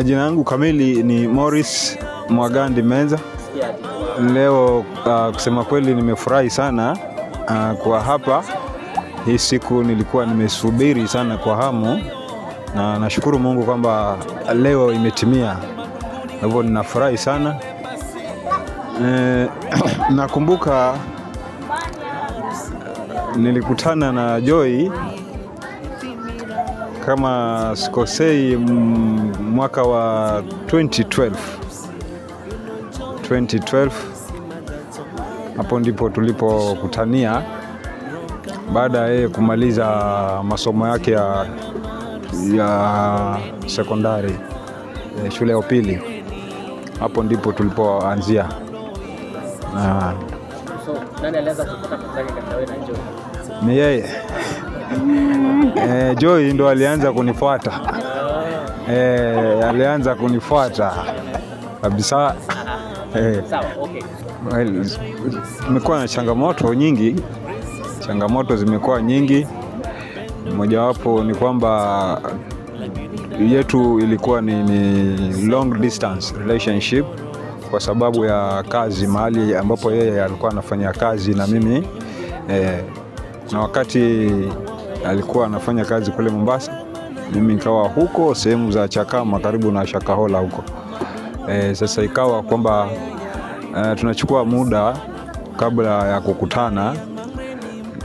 Jina yangu kamili ni Morris Mwagandi Menza. Leo uh, kusema kweli nimefurahi sana uh, kwa hapa. Hii siku nilikuwa nimesubiri sana kwa hamu, na nashukuru Mungu kwamba leo imetimia. Hivyo ninafurahi sana e, nakumbuka nilikutana na Joy kama sikosei mwaka wa 2012 2012 hapo ndipo tulipokutania. Baada ya yeye kumaliza masomo yake ya, ya sekondari ya shule ya upili hapo ndipo tulipoanzia. Joy? ni yeye eh, Joy ndo alianza kunifuata. Eh, alianza kunifuata kabisa. Eh, well, na changamoto nyingi, changamoto zimekuwa nyingi. Mojawapo ni kwamba yetu ilikuwa ni, ni long distance relationship kwa sababu ya kazi, mahali ambapo yeye alikuwa anafanya kazi na mimi. Eh, na wakati alikuwa anafanya kazi kule Mombasa, mimi nikawa huko sehemu za Chakama karibu na Shakahola huko. E, sasa ikawa kwamba e, tunachukua muda kabla ya kukutana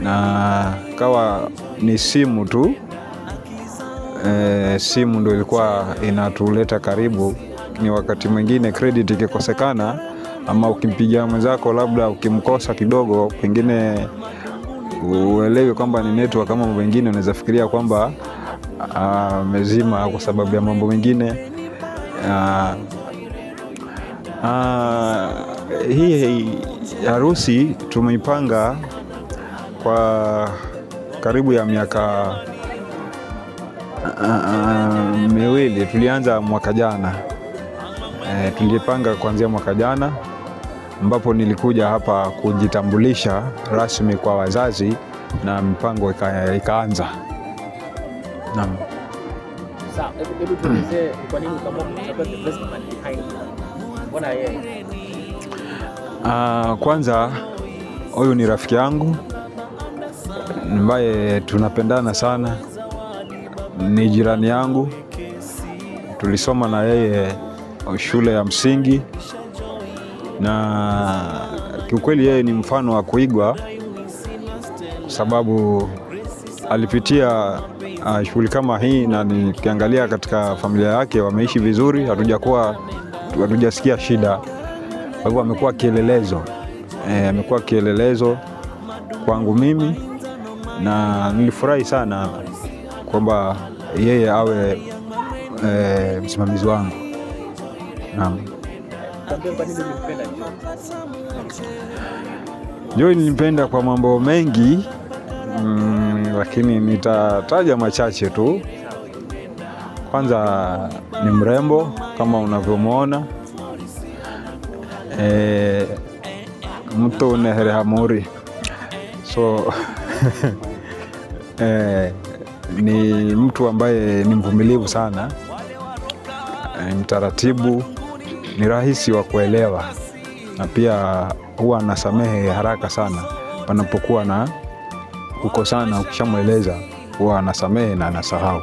na kawa ni simu tu e, simu ndo ilikuwa inatuleta karibu. Ni wakati mwingine credit ikikosekana ama ukimpigia mwenzako labda ukimkosa kidogo, pengine uelewe kwamba ni network kama mambo mengine, unaweza fikiria kwamba amezima kwa sababu ya mambo mengine. Uh, uh, hii harusi tumeipanga kwa karibu ya miaka uh, uh, miwili. Tulianza mwaka jana. E, tulipanga kuanzia mwaka jana ambapo nilikuja hapa kujitambulisha rasmi kwa wazazi na mipango ikaanza. Naam. Sawa, hebu hebu tuelezee kwa nini ukaamua kumchagua the best man behind? Mbona yeye? Ah, kwanza huyu ni rafiki yangu ambaye tunapendana sana, ni jirani yangu, tulisoma na yeye shule ya msingi, na kiukweli yeye ni mfano wa kuigwa kwa sababu alipitia uh, shughuli kama hii, na nikiangalia katika familia yake wameishi vizuri, hatujakuwa hatujasikia shida. Kwa hivyo amekuwa kielelezo e, amekuwa kielelezo kwangu mimi, na nilifurahi sana kwamba yeye awe e, msimamizi wangu. Naam. Joy? Nilimpenda kwa mambo mengi mm, lakini nitataja machache tu. Kwanza ni mrembo kama unavyomwona e, mtu neherehamuri so e, ni mtu ambaye ni mvumilivu sana e, mtaratibu, ni rahisi wa kuelewa na pia huwa anasamehe haraka sana panapokuwa na kukosana. Ukishamweleza huwa anasamehe na anasahau.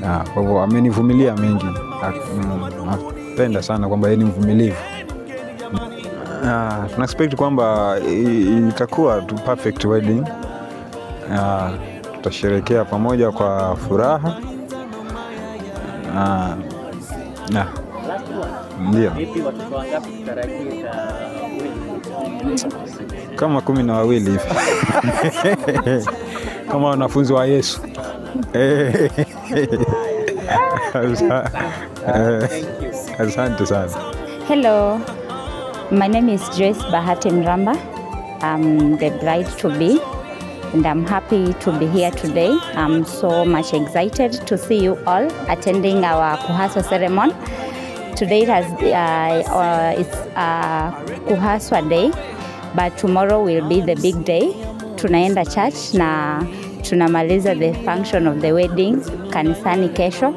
Na Kwa hivyo amenivumilia mengi, napenda sana kwamba yeye ni mvumilivu. Tuna expect kwamba itakuwa tu perfect wedding. na, tutasherekea pamoja kwa furaha. Ah, na. Ndio Vipi watoto wangapi tutarajie kama kumi na wawili hivi kama wanafunzi wa Yesu. Asa- Asante sana. Hello, my name is Joyce Bahati Mramba. I'm the bride to be, and I'm happy to be here today. I'm so much excited to see you all attending our Kuhaso ceremony. Today it has, uh, uh, it's uh, Kuhaswa Day, but tomorrow will be the big day. Tunaenda church na tunamaliza the function of the wedding kanisani kesho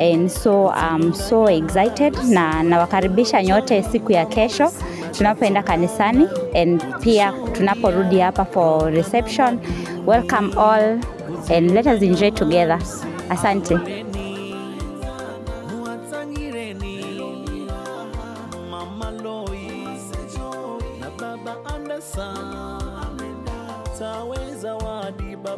and so I'm so excited na nawakaribisha nyote siku ya kesho tunapoenda kanisani and pia tunaporudi hapa for reception. Welcome all and let us enjoy together. Asante. Mama Lois na Baba Anderson, tawe zawadi baba